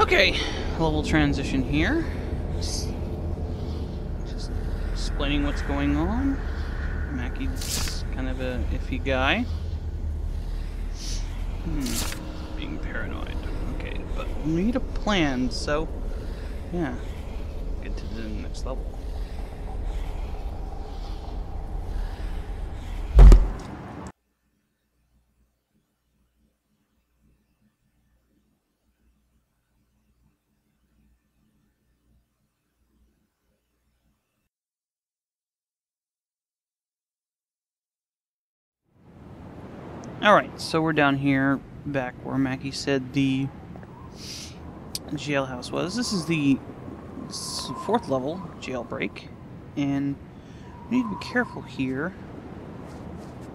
Okay, level transition here. Just explaining what's going on. Mackey's kind of a iffy guy. Hmm, being paranoid. Okay, but we need a plan, so yeah, get to the next level. Alright, so we're down here, back where Mackie said the jailhouse was. This is the fourth level jailbreak, and we need to be careful here,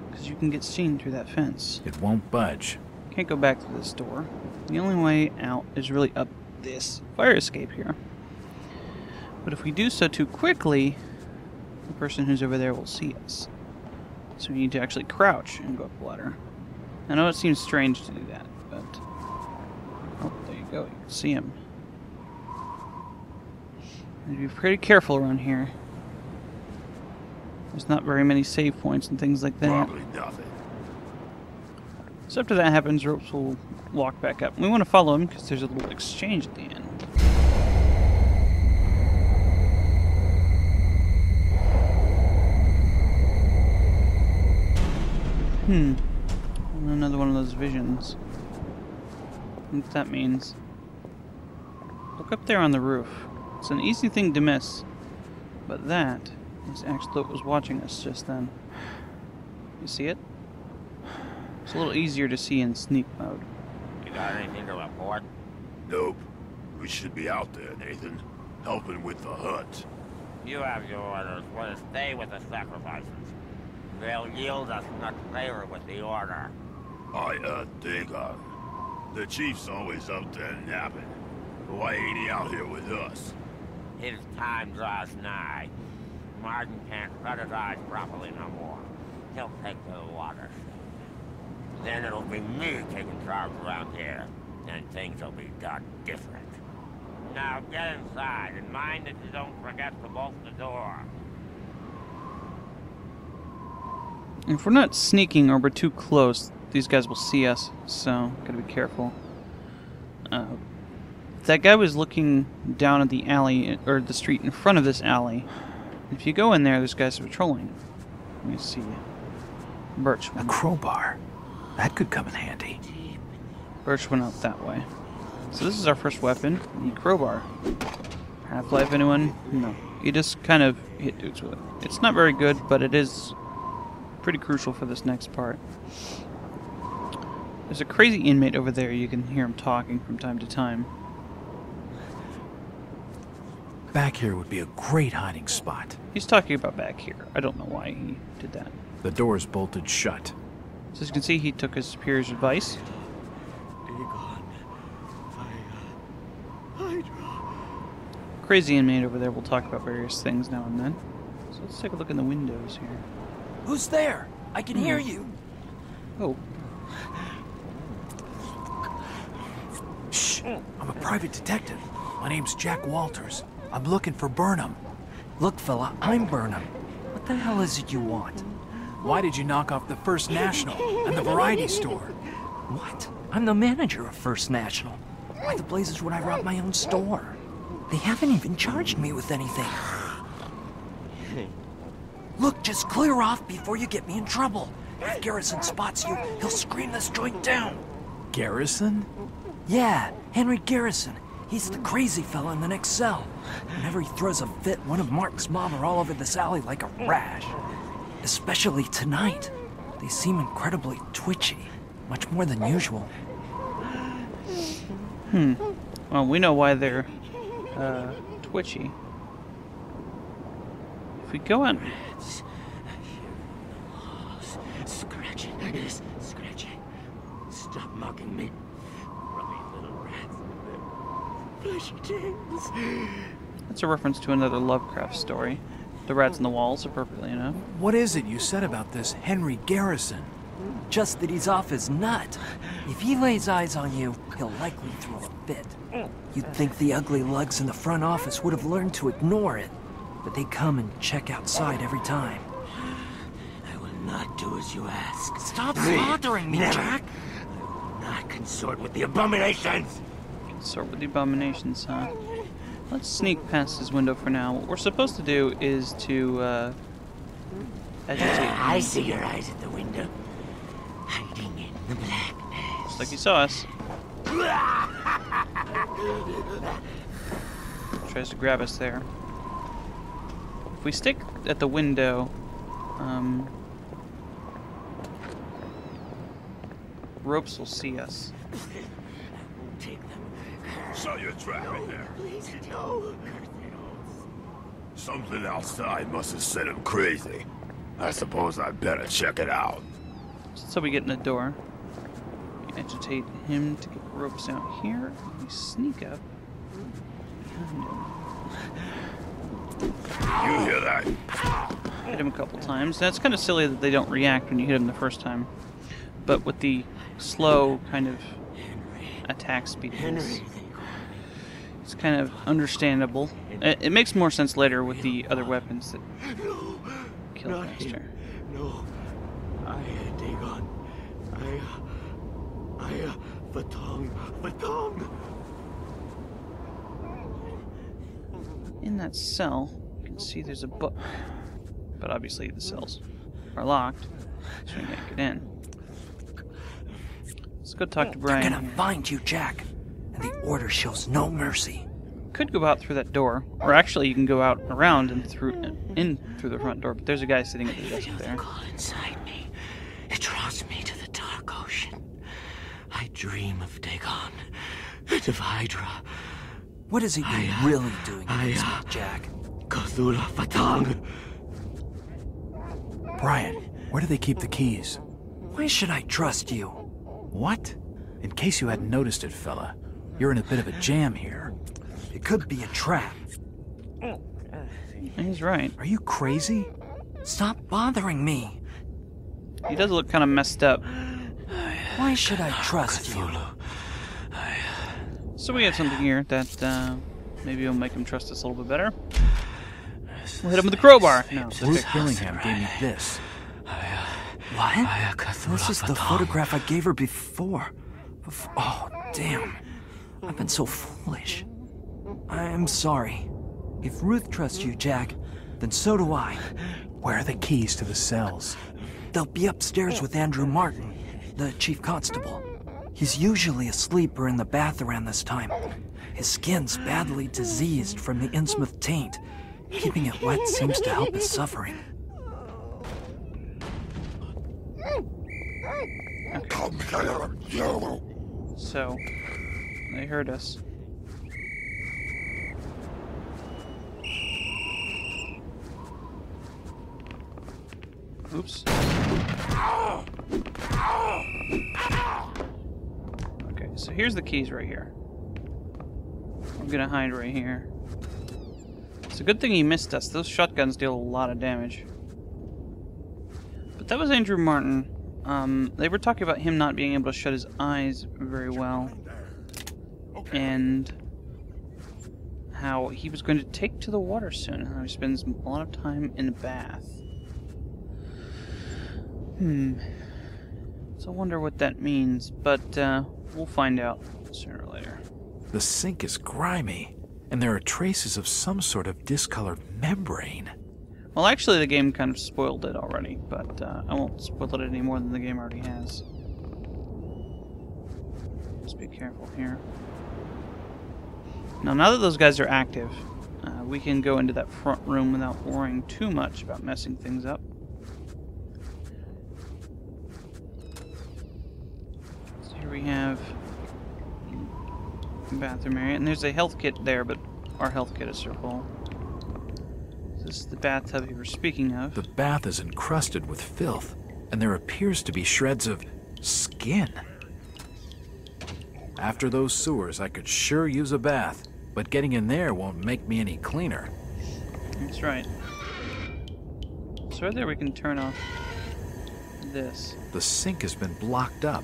because you can get seen through that fence. It won't budge. Can't go back through this door. The only way out is really up this fire escape here. But if we do so too quickly, the person who's over there will see us. So we need to actually crouch and go up the ladder. I know it seems strange to do that, but... Oh, there you go. You can see him. Need to be pretty careful around here. There's not very many save points and things like that. Probably nothing. So after that happens, Ropes will walk back up. We want to follow him because there's a little exchange at the end. Hmm. Another one of those visions. What that means. Look up there on the roof. It's an easy thing to miss. But that is actually what was watching us just then. You see it? It's a little easier to see in sneak mode. You got anything to report? Nope. We should be out there, Nathan. Helping with the hunt. You have your orders. We're to stay with the sacrifices. They'll yield us much favor with the order. I, uh, think, uh, the chief's always out there napping. Why ain't he out here with us? His time draws nigh. Martin can't shut his eyes properly no more. He'll take to the water soon. Then it'll be me taking charge around here, and things will be done different. Now get inside, and mind that you don't forget to bolt the door. If we're not sneaking or we're too close, these guys will see us, so gotta be careful. Uh, that guy was looking down at the alley, or the street in front of this alley. If you go in there, there's guys patrolling. Let me see. Birch A crowbar. That could come in handy. Birch went out that way. So this is our first weapon, the crowbar. Half-Life, anyone? No. You just kind of hit dudes with it. It's not very good, but it is pretty crucial for this next part. There's a crazy inmate over there. You can hear him talking from time to time. Back here would be a great hiding spot. He's talking about back here. I don't know why he did that. The door's bolted shut. So as you can see, he took his superior's advice. Crazy inmate over there will talk about various things now and then. So let's take a look in the windows here. Who's there? I can hear hmm. you. Oh, I'm a private detective. My name's Jack Walters. I'm looking for Burnham. Look, fella, I'm Burnham. What the hell is it you want? Why did you knock off the First National and the variety store? What? I'm the manager of First National. Why the blazes would I rob my own store? They haven't even charged me with anything. Look, just clear off before you get me in trouble. If Garrison spots you, he'll scream this joint down. Garrison? Yeah, Henry Garrison. He's the crazy fella in the next cell. Whenever he throws a fit, one of Mark's mob are all over this alley like a rash. Especially tonight. They seem incredibly twitchy, much more than usual. Hmm. Well, we know why they're uh, twitchy. If we go on, Scratching, scratching. Stop mocking me. Grubby little rats with their fleshy tails. That's a reference to another Lovecraft story. The rats in the walls, appropriately enough. What is it you said about this Henry Garrison? Just that he's off his nut. If he lays eyes on you, he'll likely throw a fit. You'd think the ugly lugs in the front office would have learned to ignore it, but they come and check outside every time. I will not do as you ask. Stop bothering me, Never. Jack! Not consort with the abominations! Sort with the abominations, huh? Let's sneak past his window for now. What we're supposed to do is to, uh, agitate I see your eyes at the window. Hiding in the blackness. Just like you saw us. Tries to grab us there. If we stick at the window, um, ropes will see us. Take them. Shut your trap in there. Oh, please, no. Something outside must have sent him crazy. I suppose I'd better check it out. So we get in the door. We agitate him to get ropes out here. We sneak up. You hear that? Hit him a couple times. That's kind of silly that they don't react when you hit him the first time. But with the slow kind of attack speed, it's, it's kind of understandable. It, it makes more sense later with the other weapons that kill Not faster. him. No. I, Dagon. I, I, uh, fhtagn. fhtagn! In that cell, you can see there's a book. But obviously the cells are locked, so we can't get in. Let's go talk to They're Brian. gonna here. find you, Jack. And the order shows no mercy. Could go out through that door, or actually you can go out around and through in through the front door. But there's a guy sitting at the desk there. Call inside me. It draws me to the dark ocean. I dream of Dagon. And of Hydra. What is he I, uh, really doing I, against uh, me, Jack? Cthulhu fhtagn. Brian, where do they keep the keys? Why should I trust you? What? In case you hadn't noticed it, fella, you're in a bit of a jam here. It could be a trap. He's right. Are you crazy? Stop bothering me. He does look kind of messed up. Why should I trust you? So we have something here that uh, maybe will make him trust us a little bit better. We'll hit him with the crowbar. No, it's a Ruth pick. Billingham gave me this. What? This is the photograph I gave her before. Oh, damn. I've been so foolish. I'm sorry. If Ruth trusts you, Jack, then so do I. Where are the keys to the cells? They'll be upstairs with Andrew Martin, the chief constable. He's usually asleep or in the bath around this time. His skin's badly diseased from the Innsmouth taint. Keeping it wet seems to help his suffering. Come here, you. So they heard us. Oops. Okay, so here's the keys right here. I'm gonna hide right here. It's a good thing he missed us. Those shotguns deal a lot of damage. But that was Andrew Martin. Um, they were talking about him not being able to shut his eyes very well. And how he was going to take to the water soon. and How he spends a lot of time in the bath. Hmm. So I wonder what that means, but uh, we'll find out sooner or later. The sink is grimy, and there are traces of some sort of discolored membrane. Well, actually, the game kind of spoiled it already, but uh, I won't spoil it any more than the game already has. Just be careful here. Now, now that those guys are active, uh, we can go into that front room without worrying too much about messing things up. So here we have the bathroom area, and there's a health kit there, but our health kit is full. This is the bathtub you were speaking of. The bath is encrusted with filth, and there appears to be shreds of skin. After those sewers, I could sure use a bath, but getting in there won't make me any cleaner. That's right. So right there we can turn off this? The sink has been blocked up,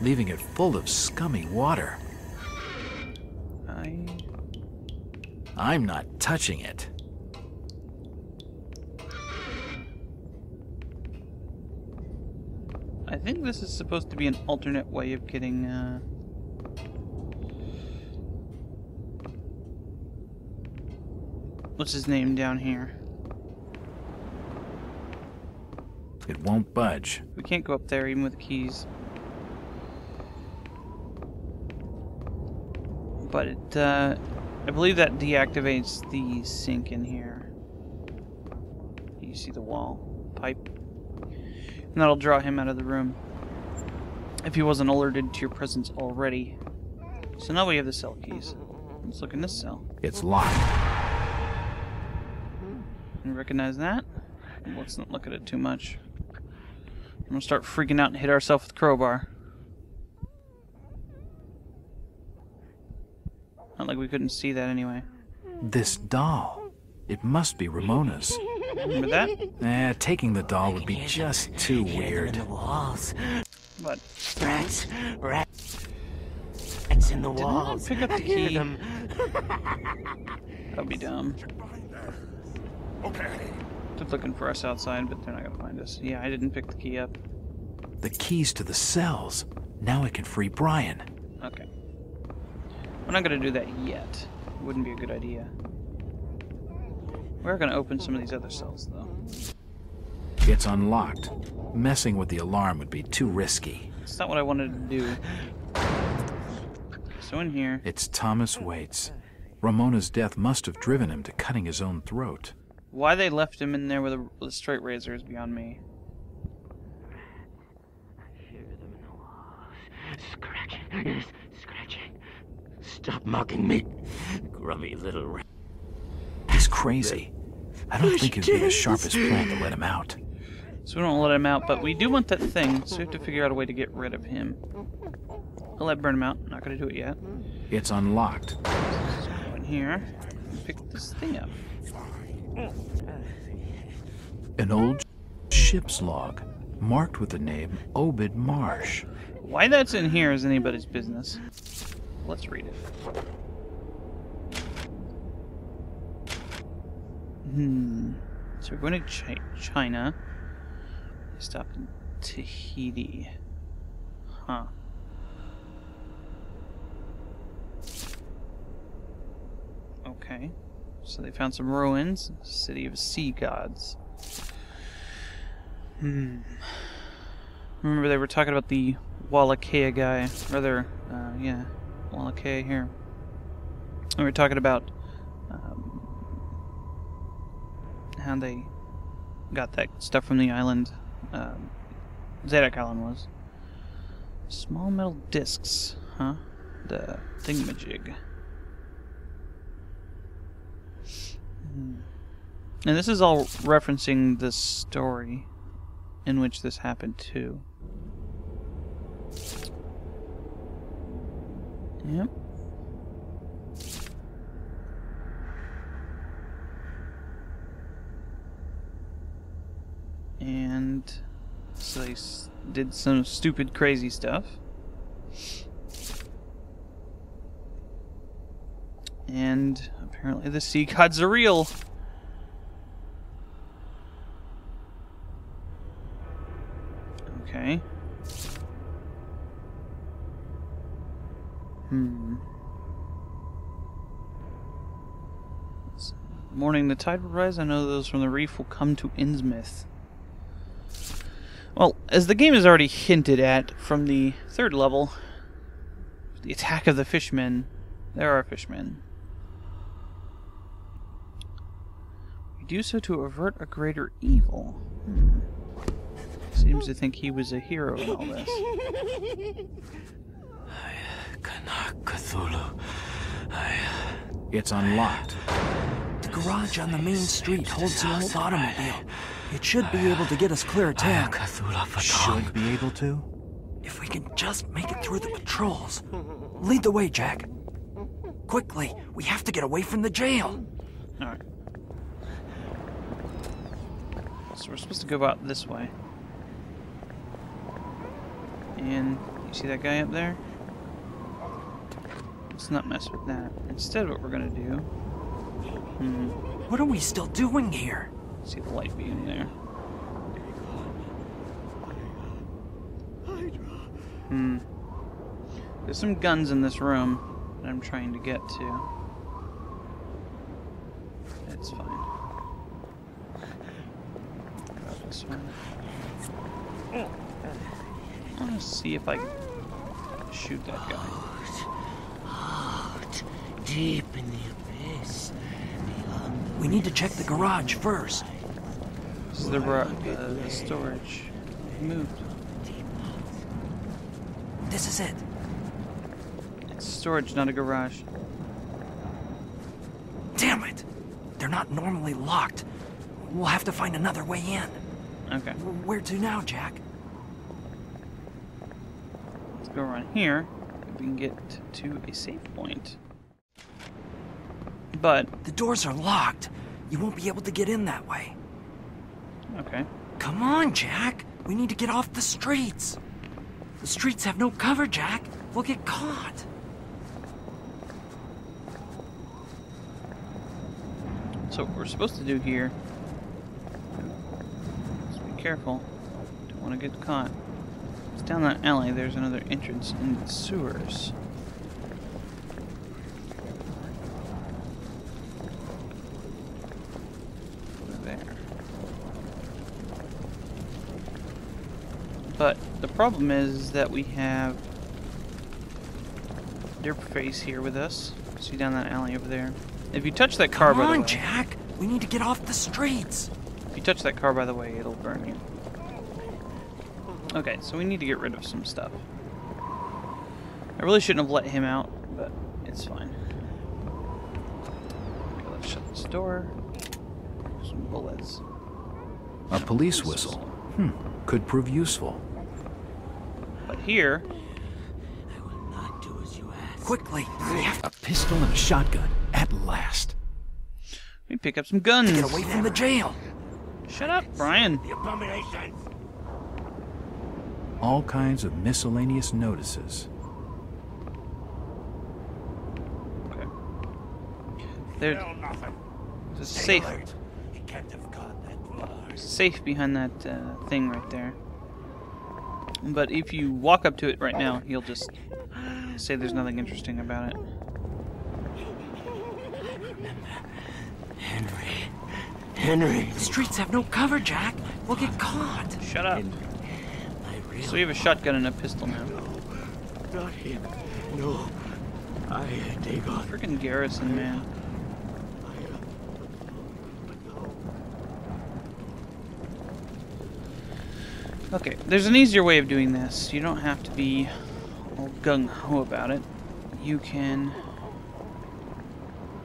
leaving it full of scummy water. I. I'm not touching it. I think this is supposed to be an alternate way of getting, uh. What's his name down here? It won't budge. We can't go up there even with the keys. But it, uh, I believe that deactivates the sink in here. You see the wall pipe? And that'll draw him out of the room. If he wasn't alerted to your presence already. So now we have the cell keys. Let's look in this cell. It's locked. You recognize that? Let's not look at it too much. I'm gonna start freaking out and hit ourselves with crowbar. Not like we couldn't see that anyway. This doll. It must be Ramona's. Remember that? Eh, taking the doll would be just too Hear them weird. in the walls. But Rats, rats. Rats in the Didn't walls. pick up the I key? them. that would be dumb. Okay. Just looking for us outside, but they're not gonna find us. Yeah, I didn't pick the key up. The keys to the cells. Now I can free Brian. Okay. We're not gonna do that yet. Wouldn't be a good idea. We're gonna open some of these other cells though. It's unlocked. Messing with the alarm would be too risky. It's not what I wanted to do. So in here, It's Thomas Waits. Ramona's death must have driven him to cutting his own throat. Why they left him in there with a, with a straight razor is beyond me. Hear them in the walls. Scratching. Yes, scratching. Stop mocking me. Grubby little rat. He's crazy. I don't think it'd be the sharpest plan to let him out. So we don't let him out, but we do want that thing, so we have to figure out a way to get rid of him. I'll let burn him out. Not gonna do it yet. It's unlocked. Go in here. Pick this thing up. An old ship's log, marked with the name Obed Marsh. Why that's in here is anybody's business. Let's read it. Hmm. So we're going to Chi- China. Stopped in Tahiti. Huh. Okay. So they found some ruins. City of sea gods. Hmm. Remember they were talking about the Walakea guy, rather, uh, yeah, here. We were talking about um, how they got that stuff from the island. Um, Zadok Island was small metal discs, huh? The thingamajig. Mm. And this is all referencing the story in which this happened too. Yep. And so they did some stupid, crazy stuff. And apparently the sea gods are real. Okay. Hmm. Morning the tide will rise. I know those from the reef will come to Innsmouth. Well, as the game has already hinted at from the third level, the attack of the fishmen, there are fishmen. Do so to avert a greater evil. Hmm. Seems to think he was a hero in all this. Canuck Cthulhu. I. It's unlocked. The garage on the main street holds an old automobile. It should be able to get us clear of town. Cthulhu Should be able to? If we can just make it through the patrols. Lead the way, Jack. Quickly, we have to get away from the jail. Alright. So we're supposed to go out this way. And you see that guy up there? Let's not mess with that. Instead, what we're gonna do. Hmm. What are we still doing here? See the light beam there. Hmm. There's some guns in this room that I'm trying to get to. That's fine. One. I want to see if I can shoot that guy. Out, deep in the abyss, We need to check the garage first. This is the, uh, the storage. Moved. This is it. It's storage, not a garage. Damn it! They're not normally locked. We'll have to find another way in. Okay. Where to now, Jack? Let's go around here. If we can get to a safe point. But, The doors are locked. You won't be able to get in that way. okay. Come on, Jack. We need to get off the streets. The streets have no cover, Jack. We'll get caught. So what we're supposed to do here careful. Don't want to get caught. It's down that alley. There's another entrance in the sewers. Over there. But the problem is that we have Derp Face here with us. See down that alley over there. If you touch that car, Come by the on, way, Jack. We need to get off the streets. If you touch that car, by the way, it'll burn you. Okay, so we need to get rid of some stuff. I really shouldn't have let him out, but it's fine. Okay, let's shut this door. Some bullets. A police whistle. Hmm. Could prove useful. But here, I will not do as you ask. Quickly, we have A pistol and a shotgun. At last. we pick up some guns. to get away from the jail. Shut up, Brian. The abominations! All kinds of miscellaneous notices. Okay. There's nothing. a safe. He can't have gone that far. safe behind that uh, thing right there. But if you walk up to it right now, he'll just say there's nothing interesting about it. Henry. Henry. The streets have no cover, Jack. We'll get caught. Shut up. I really So we have a shotgun and a pistol now. No, not him. No. I, Dagon. Freaking Garrison, man. Okay, there's an easier way of doing this. You don't have to be all gung ho about it. You can.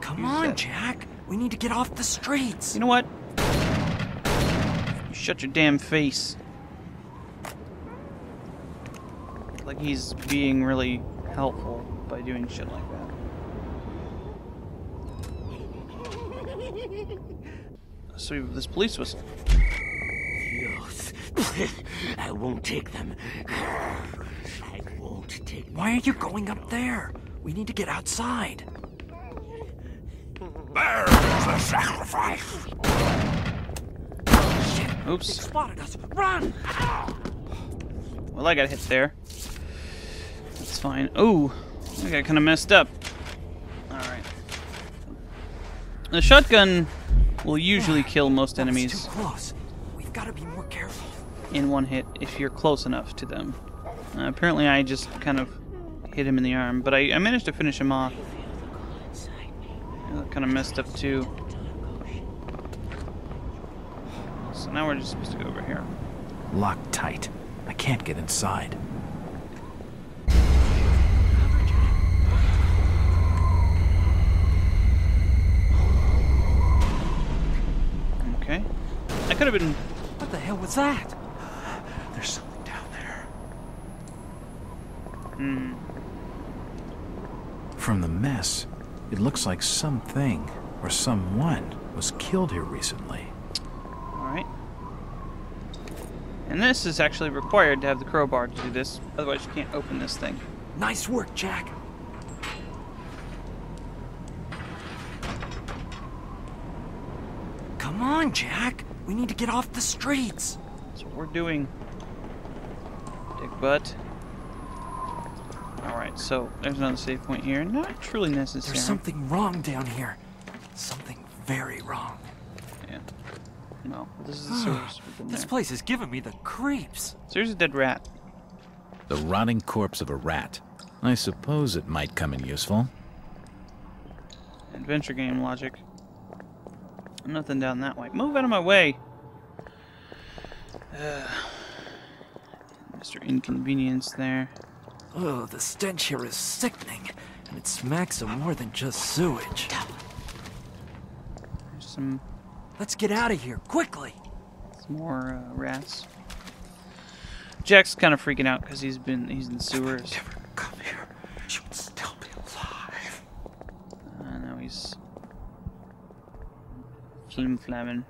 Come on, that. Jack. We need to get off the streets. You know what? You shut your damn face. Like he's being really helpful by doing shit like that. So this police whistle. Youth. I won't take them. I won't take them. Why are you going up there? We need to get outside. Sacrifice! They Oops. spotted us. Run! Well, I got hit there. That's fine. Oh, I got kind of messed up. Alright. The shotgun will usually kill most enemies too close. We've got to be more careful. in one hit if you're close enough to them. Uh, apparently, I just kind of hit him in the arm, but I, I managed to finish him off. Yeah, kind of messed up too. So now we're just supposed to go over here. Locked tight. I can't get inside. Okay. I could have been. What the hell was that? There's something down there. Hmm. From the mess, it looks like something or someone was killed here recently. Alright. And this is actually required to have the crowbar to do this, otherwise you can't open this thing. Nice work, Jack. Come on, Jack. We need to get off the streets. That's what we're doing. Dick butt. Alright, so there's another save point here. Not truly necessary. There's something wrong down here. Something very wrong. Yeah. No, this is the ah, sewers. This there. place is giving me the creeps. So here's a dead rat. The rotting corpse of a rat. I suppose it might come in useful. Adventure game logic. Nothing down that way. Move out of my way! Ugh. Mr. Inconvenience there. Oh, the stench here is sickening, and it smacks of more than just sewage. There's some, Let's get out of here, quickly! some more uh, rats. Jack's kind of freaking out because he's been he's in the sewers. Never Come here. She would still be alive. Uh, now he's flim flamming.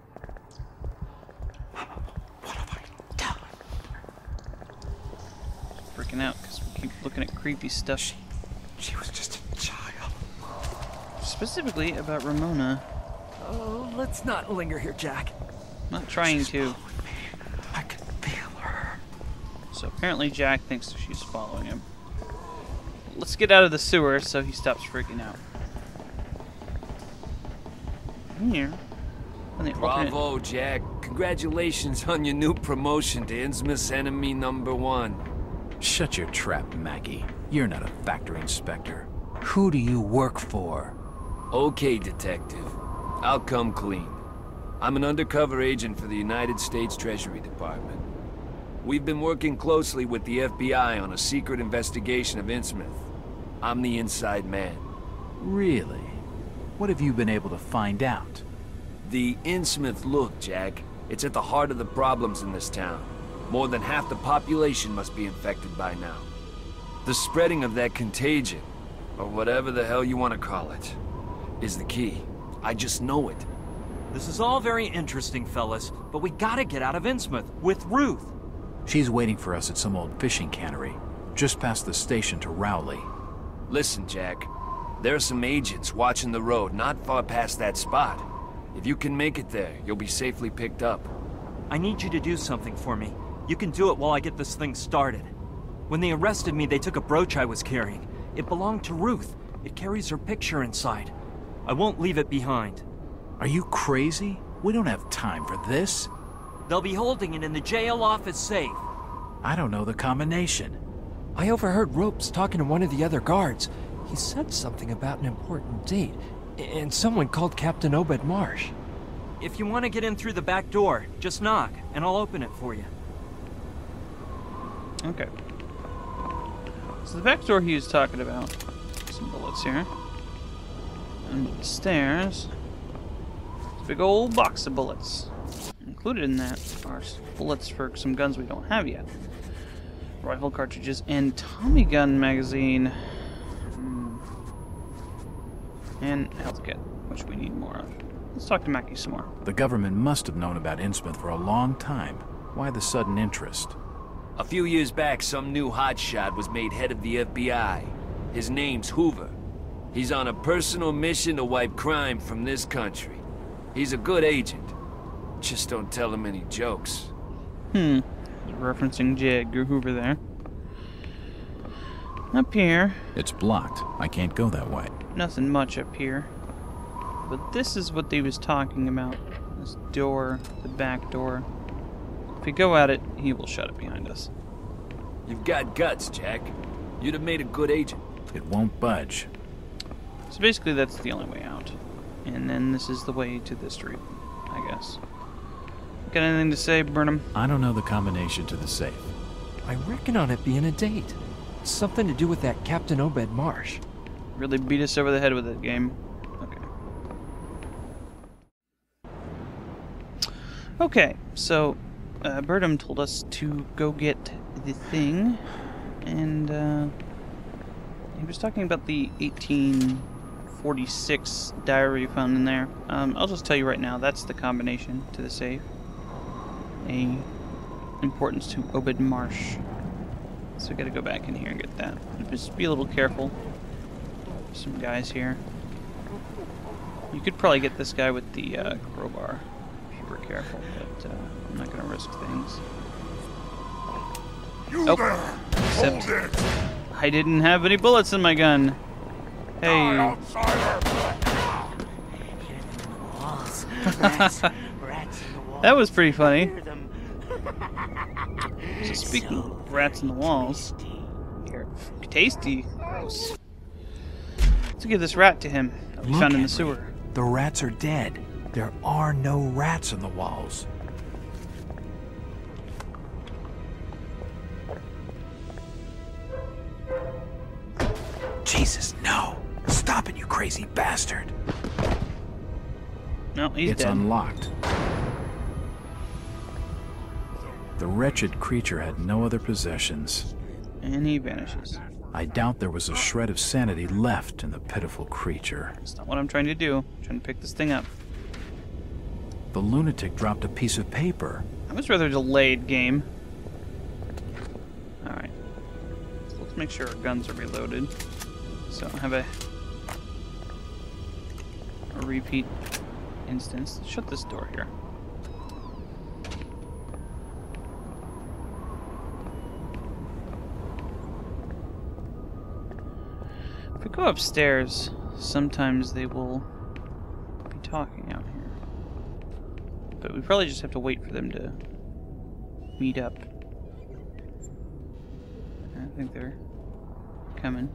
What have I done? freaking out because we keep looking at creepy stuff. She was just a child. Specifically about Ramona. Oh, let's not linger here, Jack. Not trying to. I can feel her. So apparently Jack thinks she's following him. Let's get out of the sewer so he stops freaking out. Here. On the alternate- Bravo, Jack. Congratulations on your new promotion to Innsmouth's enemy number one. Shut your trap, Maggie. You're not a factory inspector. Who do you work for? Okay, detective. I'll come clean. I'm an undercover agent for the United States Treasury Department. We've been working closely with the FBI on a secret investigation of Innsmouth. I'm the inside man. Really? What have you been able to find out? The Innsmouth look, Jack. It's at the heart of the problems in this town. More than half the population must be infected by now. The spreading of that contagion, or whatever the hell you want to call it, is the key. I just know it. This is all very interesting, fellas, but we gotta get out of Innsmouth with Ruth. She's waiting for us at some old fishing cannery, just past the station to Rowley. Listen, Jack. There are some agents watching the road not far past that spot. If you can make it there, you'll be safely picked up. I need you to do something for me. You can do it while I get this thing started. When they arrested me, they took a brooch I was carrying. It belonged to Ruth. It carries her picture inside. I won't leave it behind. Are you crazy? We don't have time for this. They'll be holding it in the jail office safe. I don't know the combination. I overheard Ropes talking to one of the other guards. He said something about an important date, and someone called Captain Obed Marsh. If you want to get in through the back door, just knock, and I'll open it for you. Okay. So the back door he was talking about. Some bullets here. Under the stairs. It's big old box of bullets. Included in that are s- bullets for some guns we don't have yet. Rifle cartridges and Tommy gun magazine. Hmm. And health kit, which we need more of. Let's talk to Mackie some more. The government must have known about Innsmouth for a long time. Why the sudden interest? A few years back, some new hotshot was made head of the FBI. His name's Hoover. He's on a personal mission to wipe crime from this country. He's a good agent. Just don't tell him any jokes. Hmm. Referencing J. Edgar Hoover there. Up here, It's blocked. I can't go that way. nothing much up here. But this is what they was talking about. This door, the back door. If we go at it, he will shut it behind us. You've got guts, Jack. You'd have made a good agent. It won't budge. So basically, that's the only way out. And then this is the way to the street, I guess. Got anything to say, Burnham? I don't know the combination to the safe. I reckon on it being a date. Something to do with that Captain Obed Marsh. Really beat us over the head with it, game. Okay. Okay, so uh, Burnham told us to go get the thing, and uh, he was talking about the 1846 diary found in there. Um, I'll just tell you right now, that's the combination to the safe. A importance to Obed Marsh. So we gotta go back in here and get that. Just be a little careful. Some guys here. You could probably get this guy with the uh, crowbar if you were careful, but uh, I'm not gonna risk things. You Oh, there! except- Hold it! I didn't have any bullets in my gun. Die, Hey, outsider! Walls. Rats. Rats in the walls. that was pretty funny. Hear them. So speaking of rats in the walls, here, tasty. Gross. Let's give this rat to him that we Look, found in the Henry. sewer. The rats are dead. There are no rats in the walls. Bastard! No, he's it's dead. unlocked. The wretched creature had no other possessions. and he vanishes. I doubt there was a shred of sanity left in the pitiful creature. That's not what I'm trying to do. I'm trying to pick this thing up. The lunatic dropped a piece of paper. That was rather delayed game. Alright. So let's make sure our guns are reloaded. So I have a repeat instance. Shut this door here. If we go upstairs, sometimes they will be talking out here. But we probably just have to wait for them to meet up. I think they're coming.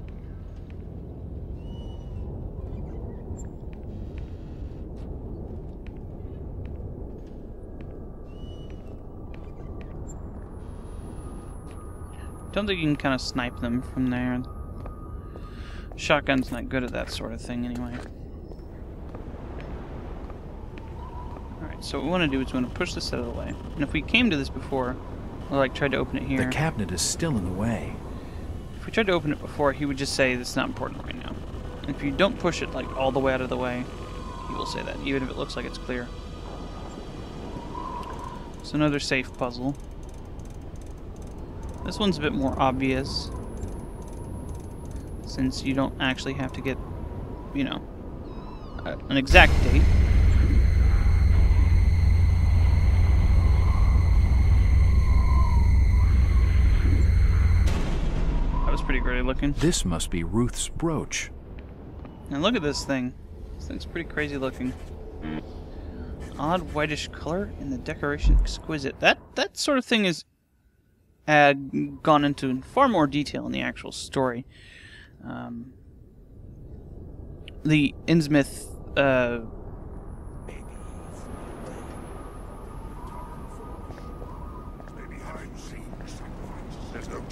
Don't think you can kind of snipe them from there. Shotgun's not good at that sort of thing anyway. Alright, so what we want to do is we want to push this out of the way. And if we came to this before, or like tried to open it here, The cabinet is still in the way. if we tried to open it before, he would just say that's not important right now. And if you don't push it like all the way out of the way, he will say that, even if it looks like it's clear. So another safe puzzle. This one's a bit more obvious, since you don't actually have to get, you know, an exact date. That was pretty great looking. This must be Ruth's brooch. And look at this thing. This thing's pretty crazy looking. Odd whitish color and the decoration exquisite. That that sort of thing is uh, gone into far more detail in the actual story. Um, the Innsmouth uh,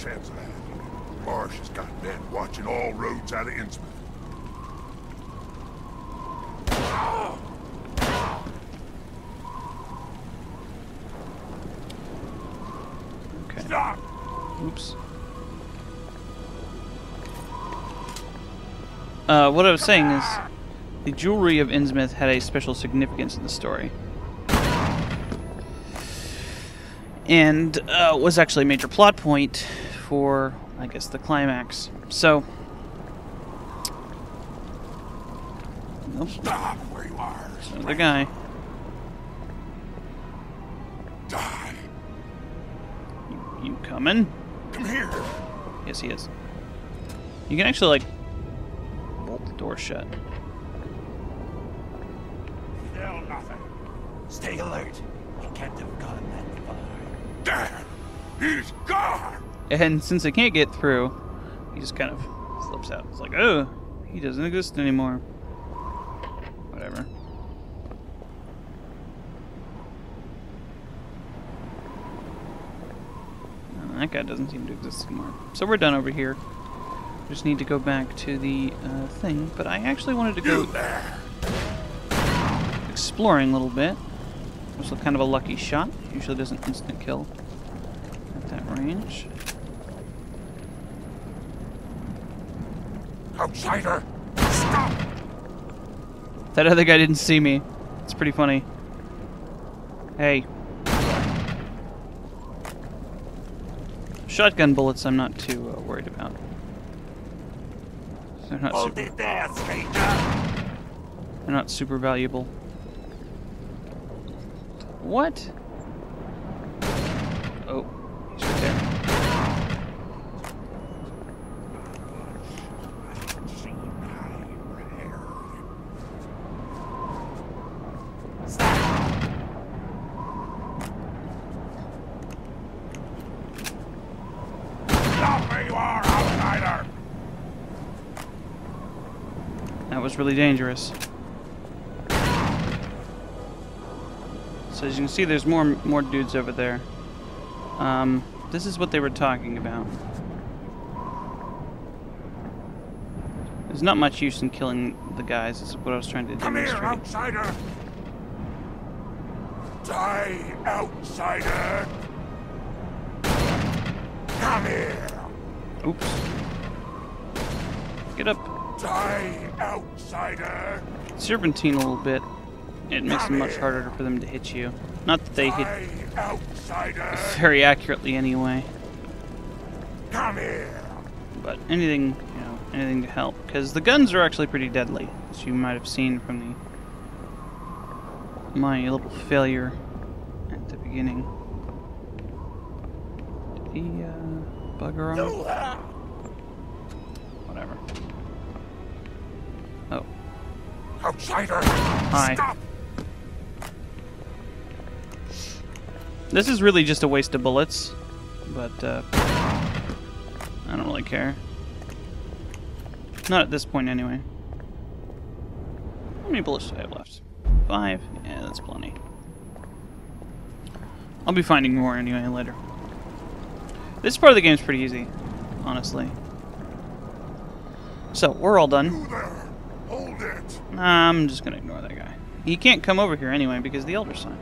chance of that. Marsh has got men watching all roads out of Innsmouth. Uh, what I was saying is, the jewelry of Innsmouth had a special significance in the story. And uh, was actually a major plot point for, I guess, the climax. So. Nope, Stop where you are. another guy. Die. You coming? Come here. Yes, he is. You can actually, like, the door shut. Still nothing. Stay alert. He can't have gone that far. Damn! He's gone! And since they can't get through, he just kind of slips out. It's like, oh, he doesn't exist anymore. Whatever. That guy doesn't seem to exist anymore. So we're done over here. Just need to go back to the uh, thing. But I actually wanted to go exploring a little bit. This was kind of a lucky shot. Usually doesn't instant kill at that range. Outsider! Stop! That other guy didn't see me. It's pretty funny. Hey. Shotgun bullets I'm not too uh, worried about. They're not Hold super, it there, they're not super valuable. What? Oh, he's right there. Stop where you are, outsider! Was really dangerous. So as you can see, there's more more dudes over there. Um, this is what they were talking about. There's not much use in killing the guys. This is what I was trying to Come here, outsider! Die, outsider! Come here! Oops. Die, outsider! Serpentine a little bit. It makes it much harder for them to hit you. Not that they hit outsider! very accurately anyway. Come here! but anything, you know, anything to help. Because the guns are actually pretty deadly, as you might have seen from the my little failure at the beginning. Did he uh, bugger off? Outsider! Hi. Stop! this is really just a waste of bullets, but uh, I don't really care. Not at this point, anyway. How many bullets do I have left? Five? Yeah, that's plenty. I'll be finding more anyway later. This part of the game's pretty easy, honestly. So, we're all done. Hold it! I'm just gonna ignore that guy. He can't come over here anyway because the Elder Sign.